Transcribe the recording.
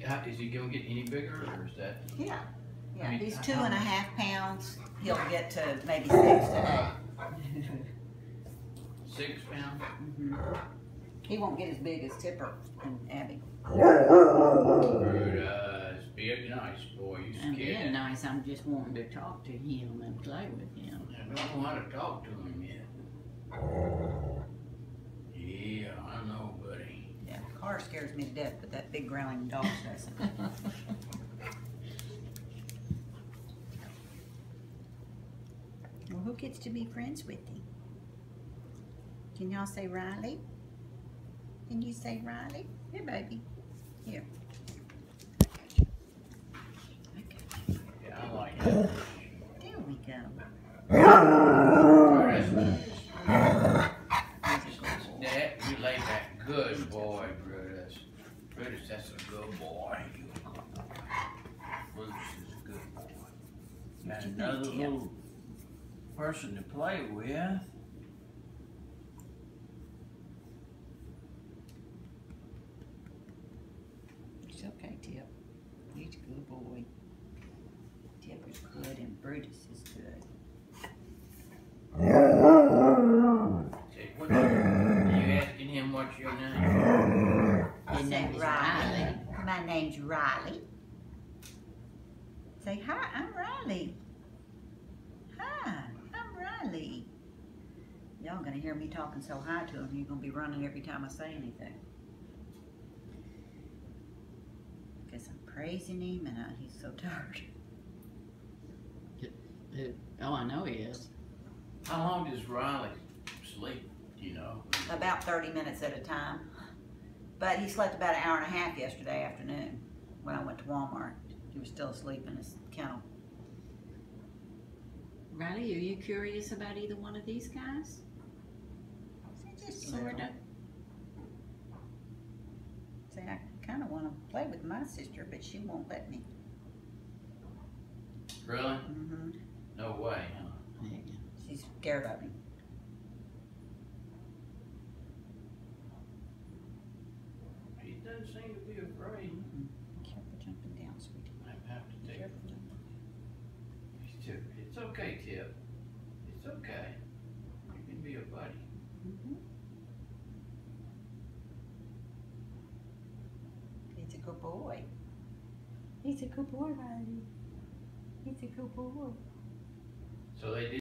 he, how, is he gonna get any bigger, or is that? Yeah, yeah, I mean, he's how- two and a half pounds, he'll get to maybe six to Six pounds? Mhm. He won't get as big as Tipper and Abby. Brutus, be a nice boy, you I'm being scared. nice, I'm just wanting to talk to him and play with him. I don't know how to talk to him yet. Yeah, I know, buddy. Yeah, the car scares me to death, but that big growling dog doesn't. Well, who gets to be friends with him? Can y'all say Riley? Can you say Riley? Here, baby. Here. I. Yeah, I like that. There we go. Brutus, He's a good boy. that, you lay back, good boy, Brutus. Brutus, that's a good boy. Brutus is a good boy. What And you think, another little person to play with. It's okay, Tip. He's a good boy. Tip is good and Brutus is good. Are you asking him what's your name? His Say name is Riley. My name's Riley. Say hi, I'm Riley. Hi, I'm Riley. Y'all gonna hear me talking so high to him, you're gonna be running every time I say anything. Because I'm praising him and I, he's so tired. Who- Oh, I know he is. How long does Riley sleep, do you know? About 30 minutes at a time. But he slept about an hour and a half yesterday afternoon when I went to Walmart. He was still asleep in his kennel. Riley, are you curious about either one of these guys? Just Sorta. Say, I kind of want to play with my sister, but she won't let me. Really? hmm No way, huh? There you go. She's scared of him. He doesn't seem to be afraid. Careful jumping down, sweetie. I have to take Careful jumping. He's too, it's okay, Tip. It's okay. You can be a buddy. Mhm. He's a good boy. He's a good boy, Riley. He's a good boy. So they did